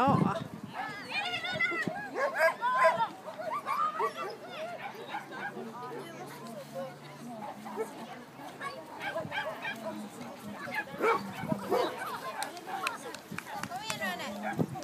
Oh.